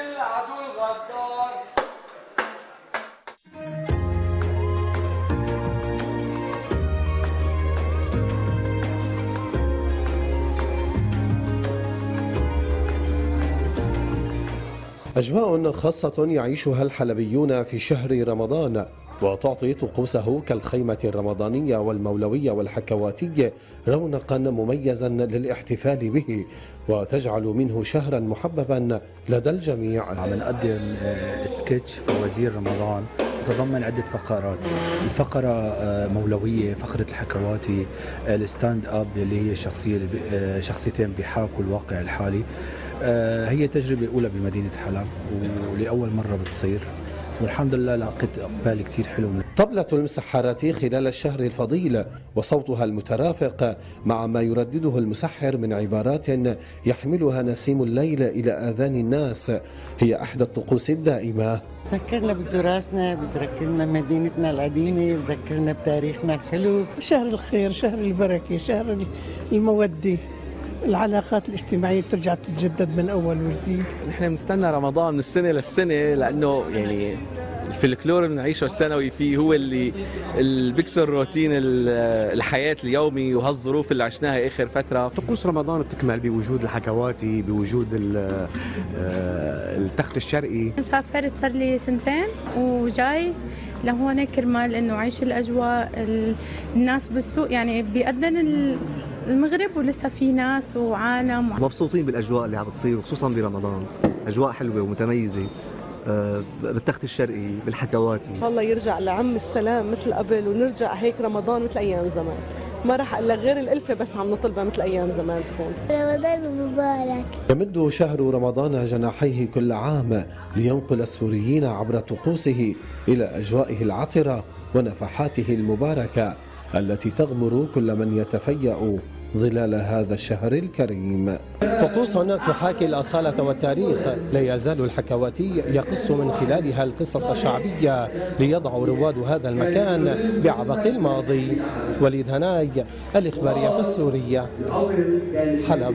العدو الغدار. أجواء خاصة يعيشها الحلبيون في شهر رمضان. وتعطي طقوسه كالخيمة الرمضانية والمولوية والحكواتي رونقا مميزا للاحتفال به وتجعل منه شهرا محببا لدى الجميع. عم نقدم سكتش فوازير رمضان تتضمن عدة فقرات. الفقرة آه، مولوية فقرة الحكواتي آه، ال stand-up اللي هي الشخصية آه، شخصيتين بيحاكوا الواقع الحالي. هي تجربة أولى بمدينة حلب ولأول مرة بتصير. والحمد لله لقيت إقبال كتير حلو طيلة السهرات خلال الشهر الفضيل وصوتها المترافق مع ما يردده المسحر من عبارات يحملها نسيم الليل إلى آذان الناس. هي أحدى الطقوس الدائمة. بذكرنا بتراثنا بذكرنا مدينتنا القديمة بذكرنا بتاريخنا الحلو. شهر الخير شهر البركة شهر المودة. العلاقات الاجتماعية بترجع تتجدد من أول وجديد. نحن بنستنى رمضان من السنة للسنة لأنه يعني الفلكلور اللي بنعيشه السنوي فيه هو اللي اللي بيكسر روتين ال- الحياة اليومي وهالظروف اللي عشناها آخر فترة. طقوس رمضان بتكمل بوجود الحكواتي بوجود آه، التخت الشرقي. سافرت صار لي سنتين وجاي لهون كرمال إنه عيش الأجواء ال- الناس بالسوق يعني بيأذن ال- المغرب ولسه في ناس وعالم. مبسوطين بالأجواء اللي عم بتصير وخصوصا برمضان. أجواء حلوة ومتميزة. آه، بالتخت الشرقي بالحكواتي الله يرجع لعم السلام مثل قبل ونرجع هيك رمضان مثل أيام زمان. ما راح أقول لك غير الألفة بس عم نطلبها مثل أيام زمان تكون. رمضان مبارك. يمد شهر رمضان جناحيه كل عام لينقل السوريين عبر طقوسه إلى أجوائه العطرة ونفحاته المباركة التي تغمر كل من يتفيأ. ظلال هذا الشهر الكريم. طقوس تحاكي الأصالة والتاريخ لا يزال الحكواتي يقص من خلالها القصص الشعبية ليضع رواد هذا المكان بعبق الماضي. وليد هناي الإخبارية السورية حلب.